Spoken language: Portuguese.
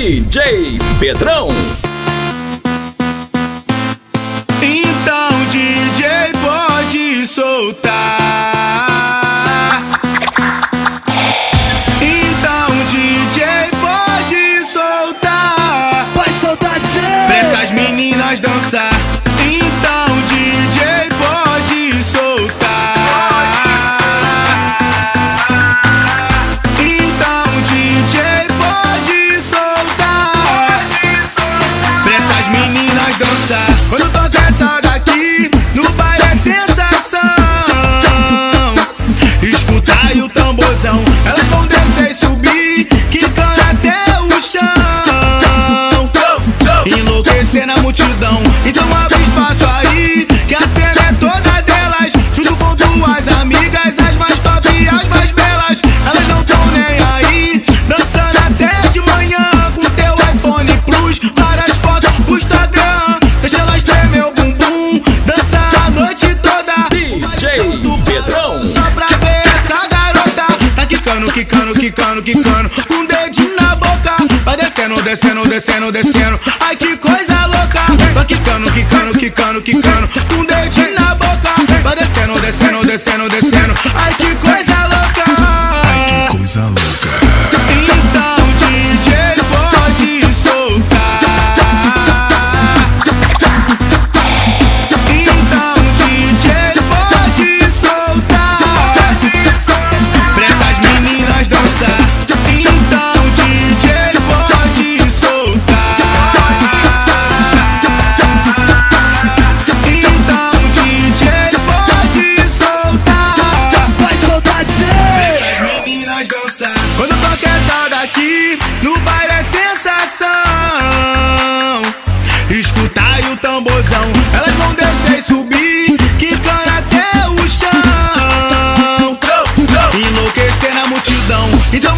DJ Pedrão. Multidão. Então abre espaço aí, que a cena é toda delas. Junto com tuas amigas, as mais top e as mais belas. Elas não tão nem aí, dançando até de manhã. Com teu iPhone Plus, várias fotos pro Instagram. Deixa elas tremer o bumbum, dançar a noite toda. DJ Pedrão. Só pra ver essa garota Tá quicando, quicando, quicando, quicando Com um dedinho na boca Vai descendo, descendo, descendo, descendo Ai que coisa Vai quicando, quicando, quicando, quicando. Um aí o tamborzão, elas vão descer e subir, quicando até o chão. Enlouquecer na multidão, então